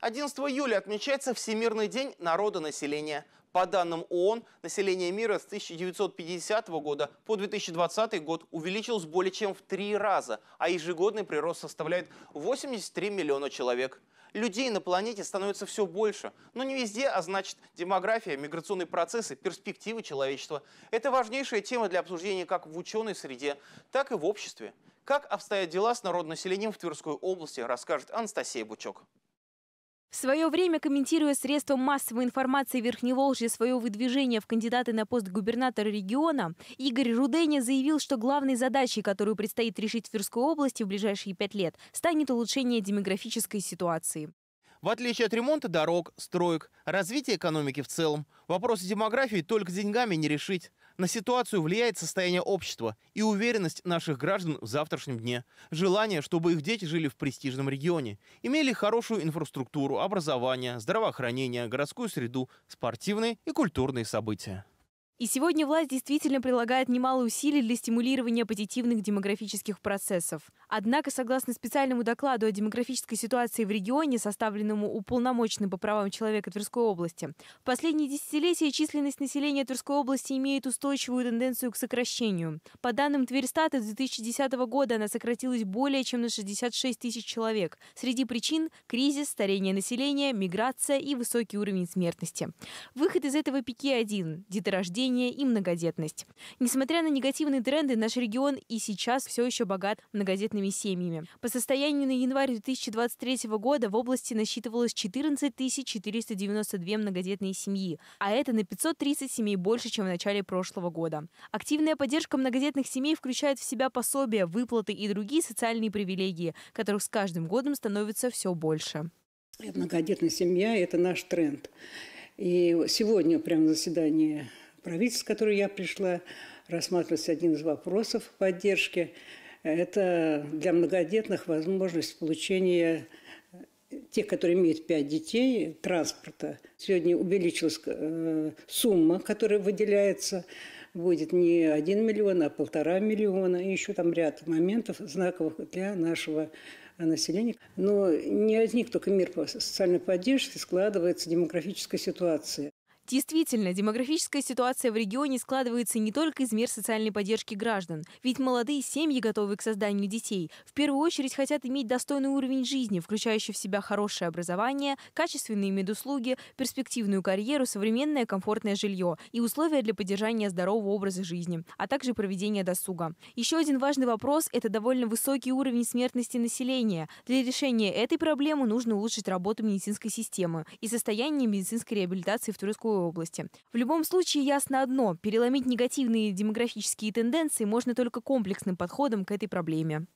11 июля отмечается Всемирный день народонаселения. По данным ООН, население мира с 1950 года по 2020 год увеличилось более чем в три раза, а ежегодный прирост составляет 83 миллиона человек. Людей на планете становится все больше, но не везде, а значит демография, миграционные процессы, перспективы человечества. Это важнейшая тема для обсуждения как в ученой среде, так и в обществе. Как обстоят дела с народонаселением в Тверской области, расскажет Анастасия Бучок. В свое время, комментируя средством массовой информации Верхневолжья свое выдвижение в кандидаты на пост губернатора региона, Игорь Руденя заявил, что главной задачей, которую предстоит решить в Тверской области в ближайшие пять лет, станет улучшение демографической ситуации. В отличие от ремонта дорог, строек, развития экономики в целом, вопросы демографии только деньгами не решить. На ситуацию влияет состояние общества и уверенность наших граждан в завтрашнем дне. Желание, чтобы их дети жили в престижном регионе, имели хорошую инфраструктуру, образование, здравоохранение, городскую среду, спортивные и культурные события. И сегодня власть действительно прилагает немало усилий для стимулирования позитивных демографических процессов. Однако, согласно специальному докладу о демографической ситуации в регионе, составленному уполномоченным по правам человека Тверской области, в последние десятилетия численность населения Тверской области имеет устойчивую тенденцию к сокращению. По данным Тверстата, с 2010 года она сократилась более чем на 66 тысяч человек. Среди причин – кризис, старение населения, миграция и высокий уровень смертности. Выход из этого пике один – деторождение населения и многодетность. Несмотря на негативные тренды, наш регион и сейчас все еще богат многодетными семьями. По состоянию на январь 2023 года в области насчитывалось 14 492 многодетные семьи, а это на 530 семей больше, чем в начале прошлого года. Активная поддержка многодетных семей включает в себя пособия, выплаты и другие социальные привилегии, которых с каждым годом становится все больше. Многодетная семья – это наш тренд. И сегодня прямо на заседании правительства, в которое я пришла, рассматривался один из вопросов поддержки. Это для многодетных возможность получения тех, которые имеют пять детей, транспорта. Сегодня увеличилась э, сумма, которая выделяется, будет не один миллион, а полтора миллиона. И еще там ряд моментов знаковых для нашего населения. Но не одних только мер по социальной поддержке складывается демографическая ситуация. Действительно, демографическая ситуация в регионе складывается не только из мер социальной поддержки граждан. Ведь молодые семьи, готовые к созданию детей, в первую очередь хотят иметь достойный уровень жизни, включающий в себя хорошее образование, качественные медуслуги, перспективную карьеру, современное комфортное жилье и условия для поддержания здорового образа жизни, а также проведения досуга. Еще один важный вопрос – это довольно высокий уровень смертности населения. Для решения этой проблемы нужно улучшить работу медицинской системы и состояние медицинской реабилитации в Тверской области. В любом случае ясно одно – переломить негативные демографические тенденции можно только комплексным подходом к этой проблеме.